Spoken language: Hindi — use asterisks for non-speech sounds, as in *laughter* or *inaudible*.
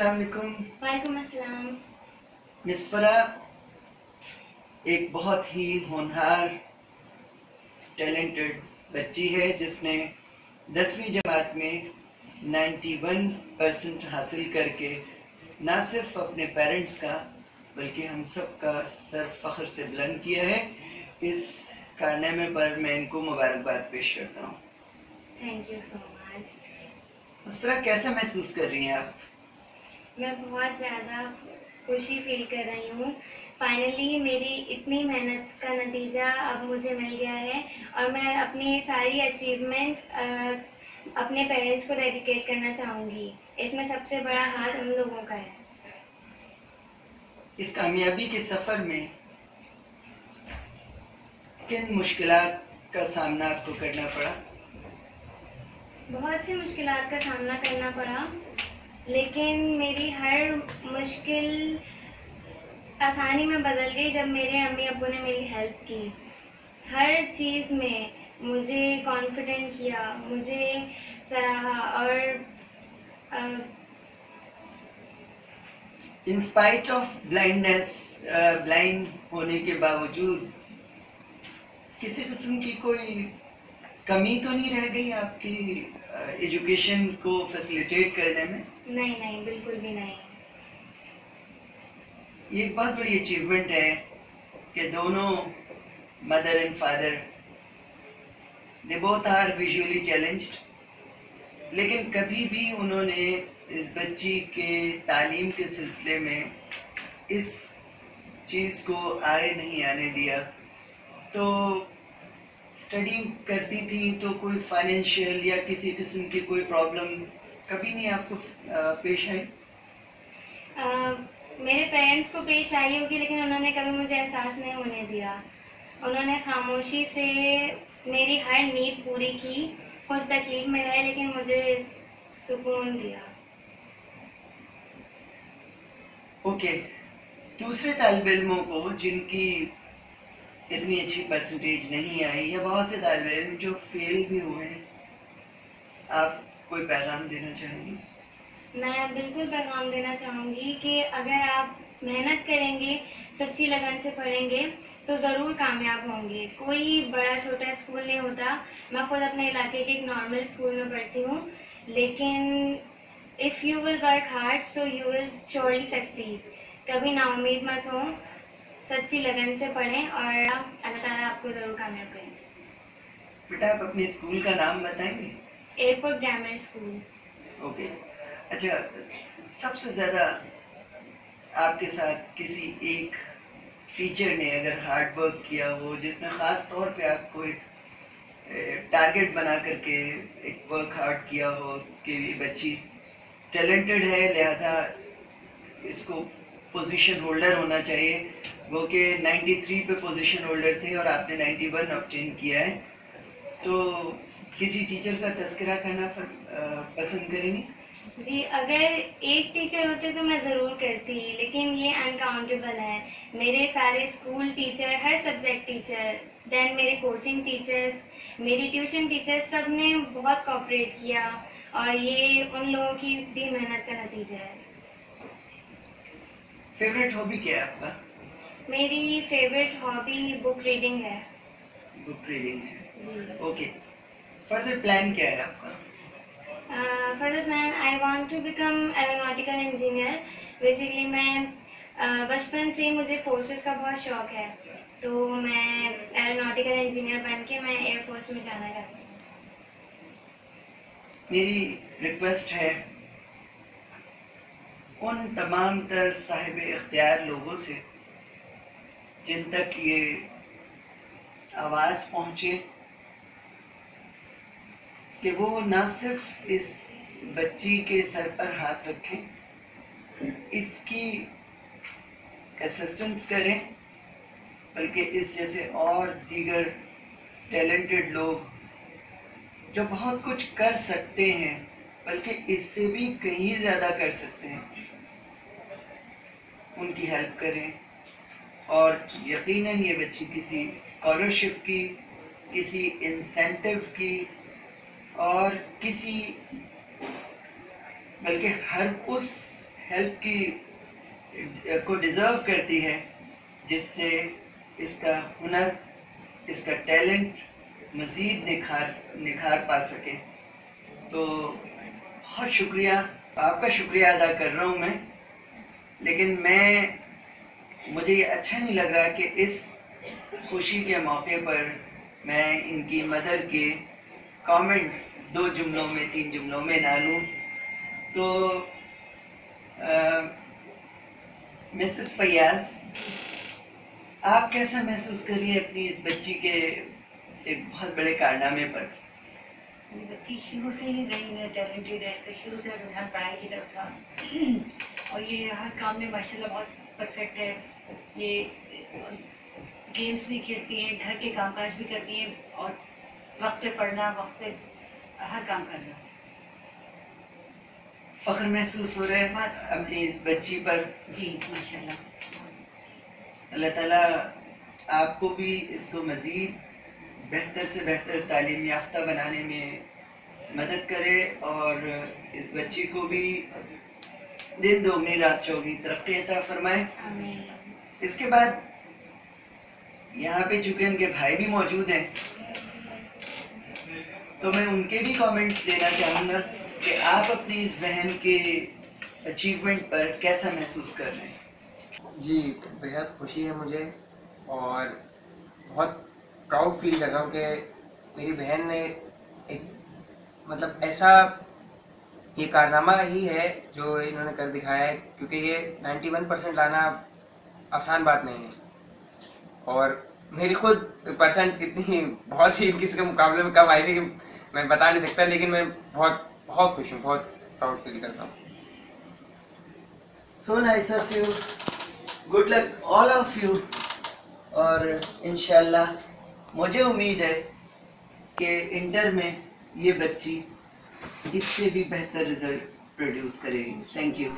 वालेकुम अस्सलाम। मिसफरा एक बहुत ही होनहार टैलेंटेड बच्ची है जिसने दसवीं जमात में 91 परसेंट हासिल करके ना सिर्फ़ अपने पेरेंट्स का बल्कि हम सब का सर फख्र से बुलंद किया है। इस कारनामे पर मैं इनको मुबारकबाद पेश करता हूँ। थैंक यू सो मच मुस्फरा कैसा महसूस कर रही हैं आप? मैं बहुत ज़्यादा खुशी फील कर रही हूँ। फाइनली मेरी इतनी मेहनत का नतीजा अब मुझे मिल गया है और मैं अपनी सारी अचीवमेंट अपने पेरेंट्स को डेडिकेट करना चाहूँगी। इसमें सबसे बड़ा हाथ उन लोगों का है। इस कामयाबी के सफ़र में किन मुश्किलात का सामना आपको करना पड़ा? बहुत सी मुश्किलात का सामना करना पड़ा। लेकिन मेरी हर मुश्किल आसानी में बदल गई जब मेरे अम्मी अब्बू ने मेरी हेल्प की। हर चीज़ में मुझे कॉन्फिडेंट किया, मुझे सराहा और in spite of blindness blind होने के बावजूद किसी किस्म की कोई कमी तो नहीं रह गई आपकी एजुकेशन को फैसिलिटेट करने में? नहीं नहीं बिल्कुल भी नहीं। ये एक बहुत बड़ी अचीवमेंट है कि दोनों mother and father they both are visually challenged लेकिन कभी भी उन्होंने इस बच्ची के तालीम के सिलसिले में इस चीज़ को आगे नहीं आने दिया। तो स्टडी करती थी तो कोई फाइनेंशियल या किसी किस्म की कोई प्रॉब्लम कभी नहीं आपको पेश आई? मेरे पेरेंट्स को पेश आई होगी लेकिन उन्होंने कभी मुझे एहसास नहीं होने दिया। उन्होंने खामोशी से मेरी हर नीड पूरी की खुद तकलीफ़ में रहे लेकिन मुझे सुकून दिया। Okay okay. दूसरे तालब इलमों को जिनकी इतनी अच्छी परसेंटेज नहीं आई। या बहुत से तालब इल्म जो फेल भी हुए हैं। आप कोई पैगाम देना चाहेंगे? मैं बिल्कुल पैगाम देना चाहूँगी कि अगर आप मेहनत करेंगे, सच्ची लगन से पढ़ेंगे तो ज़रूर कामयाब होंगे। कोई बड़ा छोटा स्कूल नहीं होता। मैं खुद अपने इलाके के एक नॉर्मल स्कूल में पढ़ती हूँ। लेकिन if you will work hard so you will surely succeed कभी ना उम्मीद मत हो। सच्ची लगन से पढ़ें और अल्लाह ताला आपको ज़रूर कामयाब करें। बेटा आप अपने स्कूल का नाम बताएँगे? Airport grammar school. ओके। अच्छा सबसे ज़्यादा आपके साथ किसी एक टीचर ने अगर हार्ड वर्क किया हो जिसमें ख़ास तौर पे आपको एक टारगेट बना करके एक वर्क हार्ड किया हो कि ये बच्ची टैलेंटेड है लिहाजा इसको पोजीशन होल्डर होना चाहिए। वो कि 93 पे पोजीशन होल्डर थे और आपने 91 ऑब्टेन किया है। तो किसी टीचर का तस्करा करना पर, आ, पसंद करेंगे? जी अगर एक टीचर होते तो मैं ज़रूर करती लेकिन ये अनकाउंटेबल है। मेरे सारे स्कूल टीचर हर सब्जेक्ट टीचर देन मेरे कोचिंग टीचर्स मेरी ट्यूशन टीचर सबने बहुत कॉपरेट किया और ये उन लोगों की भी मेहनत का नतीजा है। फेवरेट हॉबी क्या है आपका? मेरी फेवरेट हॉबी बुक रीडिंग है। बुक रीडिंग है। ओके फर्दर प्लान क्या है आपका? Further plan I want to become aeronautical engineer basically मैं uh, बचपन से मुझे फोर्सेस का बहुत शौक है। तो मैं एरोनॉटिकल इंजीनियर बन के मैं एयरफोर्स में जाना चाहती हूँ। मेरी रिक्वेस्ट है उन तमाम तर साहिब इख्तियार लोगों से जिन तक ये आवाज़ पहुँचे, कि वो ना सिर्फ़ इस बच्ची के सर पर हाथ रखें, इसकी असिस्टेंस करें, बल्कि इस जैसे और दीगर टैलेंटेड लोग, जो बहुत कुछ कर सकते हैं, बल्कि इससे भी कहीं ज़्यादा कर सकते हैं, उनकी हेल्प करें। और यकीनन ये बच्ची किसी स्कॉलरशिप की, किसी इंसेंटिव की और किसी, बल्कि हर उस हेल्प की को डिजर्व करती है, जिससे इसका हुनर, इसका टैलेंट मज़ीद निखार निखार पा सके। तो बहुत शुक्रिया। आपका शुक्रिया अदा कर रहा हूँ मैं। लेकिन मैं मुझे ये अच्छा नहीं लग रहा कि इस खुशी के मौके पर मैं इनकी मदर के कमेंट्स दो जुमलों में, तीन जुमलों में ना लूँ। तो मिसेस फयाज आप कैसा महसूस करिए अपनी इस बच्ची के एक बहुत बड़े कारनामे पर? बच्ची शुरू से ही रही है टैलेंटेड है शुरू से रुझान पढ़ाई की तरफ़ था। *clears throat* और ये हर काम में माशाल्लाह बहुत परफेक्ट है। ये गेम्स भी खेलती हैं घर के कामकाज भी करती हैं और वक्त पे पढ़ना वक्त पे हर काम करना। फख्र महसूस हो रहा है अपनी इस बच्ची पर? जी माशाल्लाह। अल्लाह ताला आपको भी इसको मज़ीद बेहतर से बेहतर तालीम याफ्ता बनाने में मदद करे और इस बच्ची को भी दिन दोगनी रात चौगनी। तरक्की अता फरमाए। इसके बाद यहाँ पे चूँकि उनके भाई भी मौजूद हैं तो मैं उनके भी कमेंट्स लेना चाहूँगा कि आप अपनी इस बहन के अचीवमेंट पर कैसा महसूस कर रहे हैं? जी बेहद खुशी है मुझे और बहुत प्राउड फील कर रहा हूँ कि मेरी बहन ने एक मतलब ऐसा ये कारनामा ही है जो इन्होंने कर दिखाया है, क्योंकि ये 91 परसेंट लाना आसान बात नहीं है। और मेरी खुद परसेंट इतनी बहुत ही किसी के मुकाबले में कम आई थी कि मैं बता नहीं सकता, लेकिन मैं बहुत बहुत खुश हूँ, बहुत प्राउड फील करता हूँ। So nice of you. Good luck, all of you. और इंशाल्लाह, मुझे उम्मीद है कि इंटर में ये बच्ची इससे भी बेहतर रिज़ल्ट प्रोड्यूस करेगी। Thank you